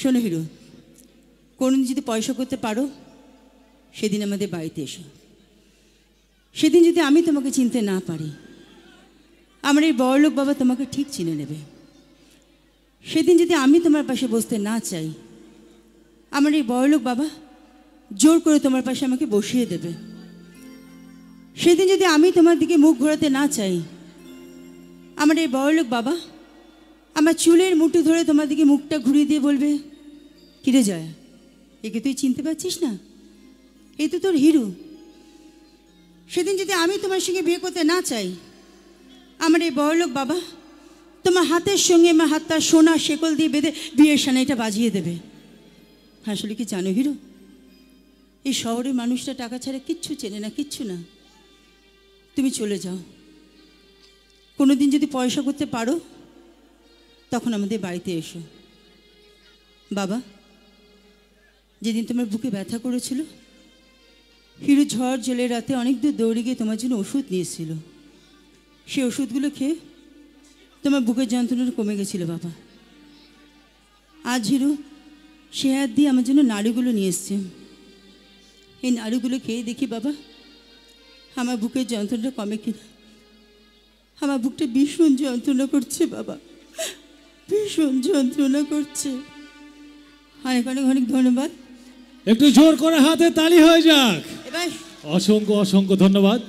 শোনো হিরো, কোনদিন যদি পয়সা করতে পারো, সেদিন আমাদের বাড়িতে এসো। সেদিন যদি আমি তোমাকে চিনতে না পারি, আমার এই বড়লোক বাবা তোমাকে ঠিক চিনে নেবে। সেদিন যদি আমি তোমার পাশে বসতে না চাই, আমার এই বড়লোক বাবা জোর করে তোমার পাশে আমাকে বসিয়ে দেবে। সেদিন যদি আমি তোমার দিকে মুখ ঘোরাতে না চাই, আমার এই বড়লোক বাবা আমার চুলের মুঠো ধরে তোমার দিকে মুখটা ঘুরিয়ে দিয়ে বলবে, কিরে জয়া, একে তুই চিনতে পারছিস না? এই তো তোর হিরো। সেদিন যদি আমি তোমার সঙ্গে বিয়ে করতে না চাই, আমার এই বড়লোক বাবা তোমার হাতের সঙ্গে আমার হাতটা সোনা শেকল দিয়ে বেঁধে বিয়ের সানাইটা বাজিয়ে দেবে। আসলে কি জানো হিরো? এই শহরের মানুষটা টাকা ছাড়া কিচ্ছু চেনে না, কিচ্ছু না। তুমি চলে যাও। কোনো দিন যদি পয়সা করতে পারো তখন আমাদের বাড়িতে এসো। বাবা, যেদিন তোমার বুকে ব্যথা করেছিল হিরো ঝড় জলে রাতে অনেক দূর দৌড়ে গিয়ে তোমার জন্য ওষুধ নিয়েছিল। সেই ওষুধগুলো খেয়ে তোমার বুকের যন্ত্রণা কমে গেছিল, বাবা। আজ হিরো, সে হাত দিয়ে আমার জন্য নাড়ুগুলো নিয়ে এসছে। এই নাড়ুগুলো খেয়ে দেখি, বাবা, আমার বুকের যন্ত্রণা কমে কিনা। আমার বুকটা ভীষণ যন্ত্রণা করছে, বাবা। ভীষণ যন্ত্রণা করছে। অনেক অনেক অনেক ধন্যবাদ। একটু জোর করে হাতে তালি হয়ে যাক। এবার অসংখ্য অসংখ্য ধন্যবাদ।